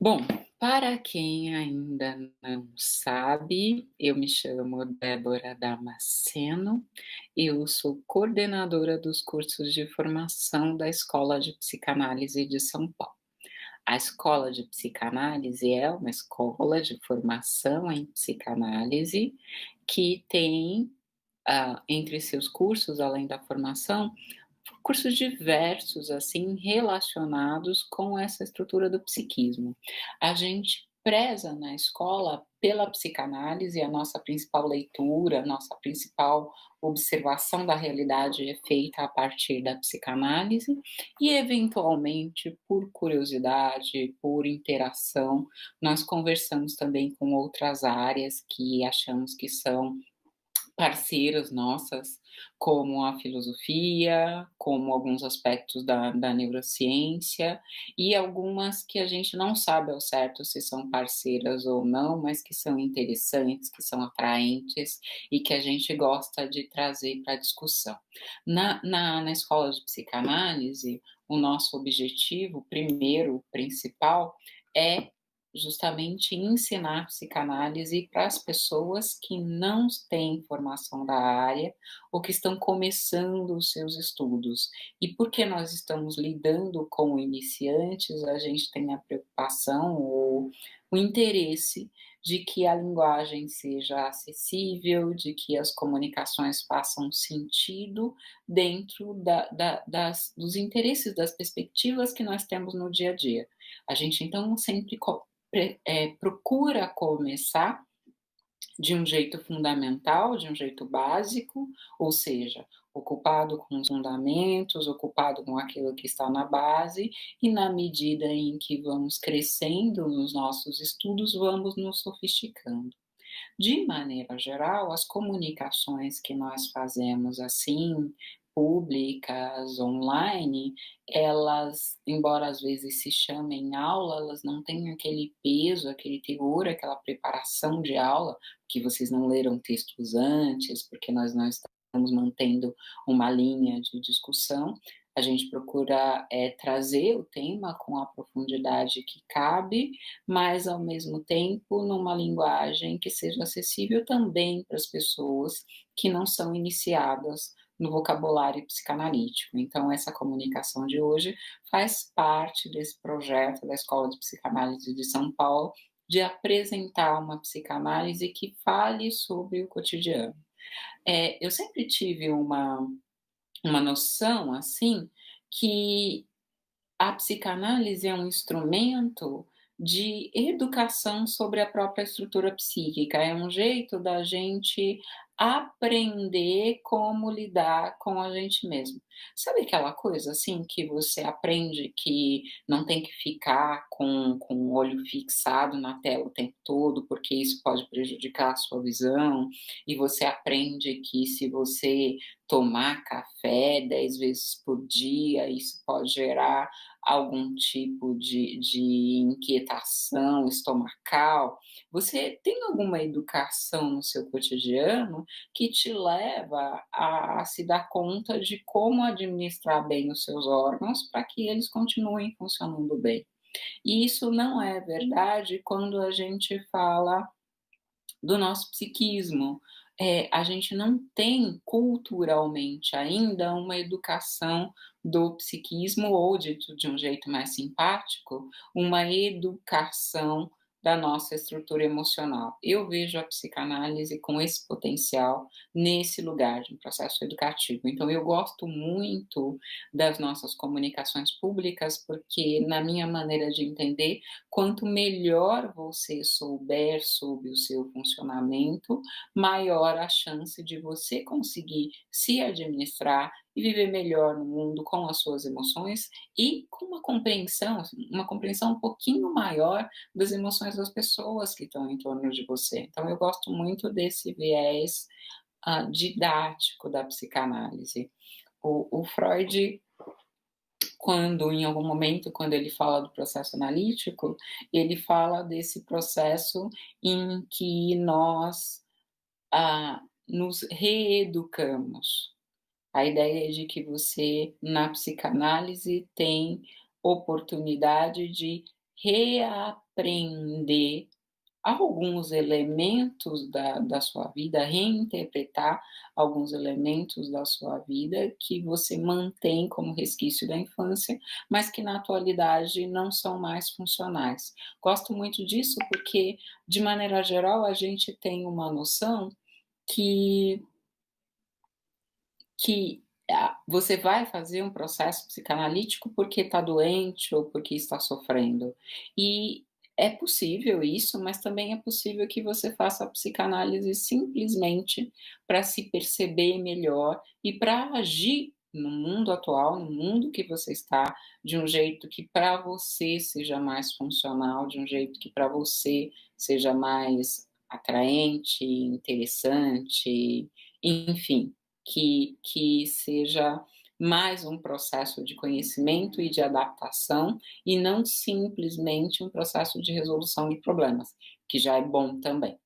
Bom, para quem ainda não sabe, eu me chamo Débora Damasceno, eu sou coordenadora dos cursos de formação da Escola de Psicanálise de São Paulo. A Escola de Psicanálise é uma escola de formação em psicanálise que tem, uh, entre seus cursos, além da formação, cursos diversos, assim, relacionados com essa estrutura do psiquismo. A gente preza na escola pela psicanálise, a nossa principal leitura, a nossa principal observação da realidade é feita a partir da psicanálise e, eventualmente, por curiosidade, por interação, nós conversamos também com outras áreas que achamos que são parceiras nossas, como a filosofia, como alguns aspectos da, da neurociência, e algumas que a gente não sabe ao certo se são parceiras ou não, mas que são interessantes, que são atraentes e que a gente gosta de trazer para a discussão. Na, na, na escola de psicanálise, o nosso objetivo, primeiro, principal, é justamente ensinar psicanálise para as pessoas que não têm formação da área ou que estão começando os seus estudos. E porque nós estamos lidando com iniciantes, a gente tem a preocupação ou o interesse de que a linguagem seja acessível, de que as comunicações façam sentido dentro da, da, das, dos interesses, das perspectivas que nós temos no dia a dia. A gente então sempre é, procura começar de um jeito fundamental, de um jeito básico, ou seja, ocupado com os fundamentos, ocupado com aquilo que está na base, e na medida em que vamos crescendo nos nossos estudos, vamos nos sofisticando. De maneira geral, as comunicações que nós fazemos assim, públicas, online, elas, embora às vezes se chamem aula, elas não têm aquele peso, aquele teor, aquela preparação de aula, que vocês não leram textos antes, porque nós não estamos mantendo uma linha de discussão. A gente procura é, trazer o tema com a profundidade que cabe, mas ao mesmo tempo numa linguagem que seja acessível também para as pessoas que não são iniciadas no vocabulário psicanalítico. Então, essa comunicação de hoje faz parte desse projeto da Escola de Psicanálise de São Paulo de apresentar uma psicanálise que fale sobre o cotidiano. É, eu sempre tive uma, uma noção, assim, que a psicanálise é um instrumento de educação sobre a própria estrutura psíquica, é um jeito da gente aprender como lidar com a gente mesmo. Sabe aquela coisa assim que você aprende que não tem que ficar com, com o olho fixado na tela o tempo todo, porque isso pode prejudicar a sua visão, e você aprende que se você tomar café dez vezes por dia, isso pode gerar algum tipo de, de inquietação estomacal. Você tem alguma educação no seu cotidiano que te leva a, a se dar conta de como administrar bem os seus órgãos para que eles continuem funcionando bem. E isso não é verdade quando a gente fala do nosso psiquismo. É, a gente não tem culturalmente ainda uma educação do psiquismo, ou dito de um jeito mais simpático, uma educação da nossa estrutura emocional. Eu vejo a psicanálise com esse potencial nesse lugar de um processo educativo. Então, eu gosto muito das nossas comunicações públicas, porque, na minha maneira de entender, quanto melhor você souber sobre o seu funcionamento, maior a chance de você conseguir se administrar e viver melhor no mundo com as suas emoções e com uma compreensão, uma compreensão um pouquinho maior das emoções das pessoas que estão em torno de você. Então, eu gosto muito desse viés uh, didático da psicanálise. O, o Freud quando em algum momento, quando ele fala do processo analítico, ele fala desse processo em que nós ah, nos reeducamos. A ideia é de que você, na psicanálise, tem oportunidade de reaprender alguns elementos da, da sua vida, reinterpretar alguns elementos da sua vida que você mantém como resquício da infância, mas que na atualidade não são mais funcionais. Gosto muito disso porque, de maneira geral, a gente tem uma noção que que você vai fazer um processo psicanalítico porque está doente ou porque está sofrendo. E é possível isso, mas também é possível que você faça a psicanálise simplesmente para se perceber melhor e para agir no mundo atual, no mundo que você está, de um jeito que para você seja mais funcional, de um jeito que para você seja mais atraente, interessante, enfim, que, que seja mais um processo de conhecimento e de adaptação e não simplesmente um processo de resolução de problemas, que já é bom também.